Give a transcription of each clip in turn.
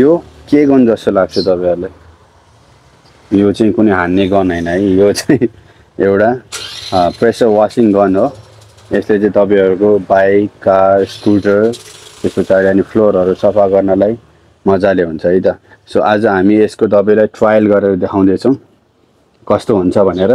यो के गन जस्तो लाग्छ तपाईँहरूलाई? यो चाहिँ कुनै हान्ने गन होइन है यो चाहिँ एउटा प्रेसर वासिङ गन हो। यसले चाहिँ तपाईँहरूको बाइक कार स्कुटर त्यस पछाडि अनि फ्लोरहरू सफा गर्नलाई मजाले हुन्छ है त। सो आज हामी यसको तपाईँलाई ट्रायल गरेर देखाउँदैछौँ। कस्तो हुन्छ भनेर।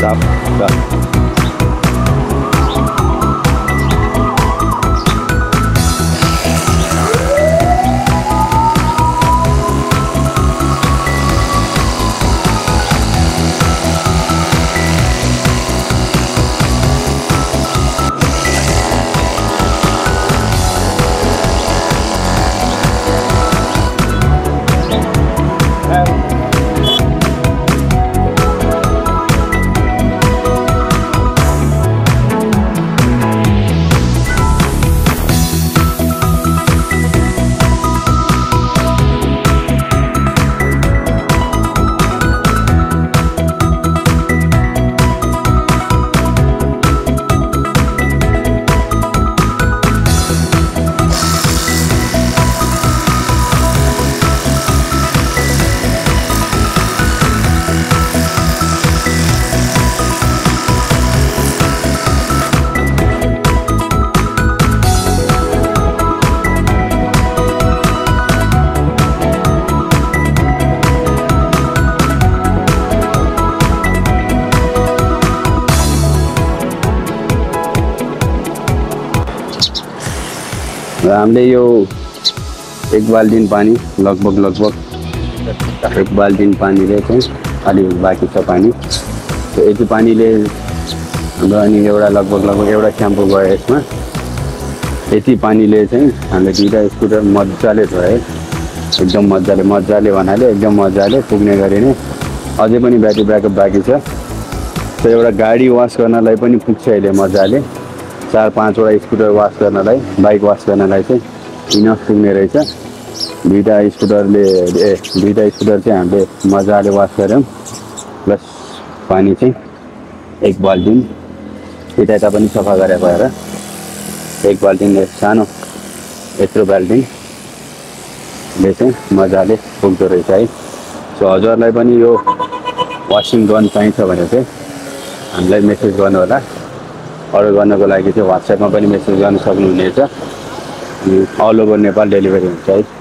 साफ साफ र हामीले यो एक बाल्टिन पानी लगभग लगभग एक बाल्टिन पानीले चाहिँ अलिक बाँकी छ पानी। यति पानीले हाम्रो अनि एउटा लगभग लगभग एउटा स्याम्पू गयो यसमा। यति पानीले चाहिँ हामीले दुइटा स्कुटर मजाले धोयो एकदम मजाले मजाले भन्नाले एकदम मजाले पुग्ने गरी नै अझै पनि ब्याट्री ब्याकअप बाँकी छ। त्यो एउटा गाडी वास गर्नलाई पनि पुग्छ अहिले मजाले। चार पाँचवटा स्कुटर वास गर्नलाई बाइक वास गर्नलाई चाहिँ इनफ पुग्ने रहेछ। दुइटा स्कुटरले ए दुइटा स्कुटर चाहिँ हामीले मजाले वास गऱ्यौँ। प्लस पानी चाहिँ एक बाल्टिन यता यता पनि सफा गरे भएर एक बाल्टिन सानो यत्रो बाल्टिनले चाहिँ मजाले पुग्दो रहेछ है। सो हजुरलाई पनि यो वासिङ गन चाहिन्छ भने चाहिँ हामीलाई मेसेज गर्नु होला अर्डर गर्नको लागि चाहिँ वाट्सएपमा पनि मेसेज गर्न सक्नुहुनेछ। अनि अल ओभर नेपाल डेलिभरी हुन्छ है।